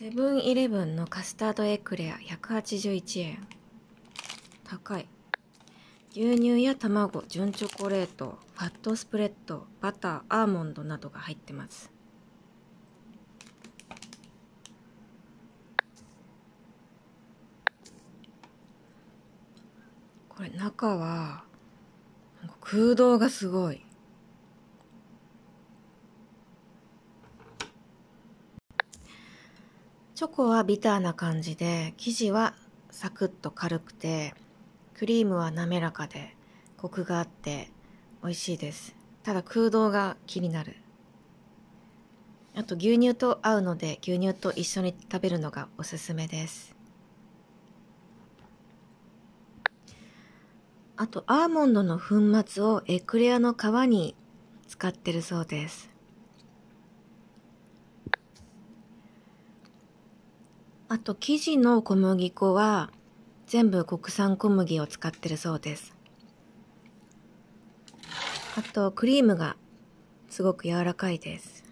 セブンイレブンのカスタードエクレア181円。高い。牛乳や卵純チョコレートファットスプレッドバターアーモンドなどが入ってます。これ中は空洞がすごい。チョコはビターな感じで生地はサクッと軽くてクリームは滑らかでコクがあって美味しいです。ただ空洞が気になる。あと牛乳と合うので牛乳と一緒に食べるのがおすすめです。あとアーモンドの粉末をエクレアの皮に使ってるそうです。あと生地の小麦粉は全部国産小麦を使ってるそうです。あとクリームがすごく柔らかいです。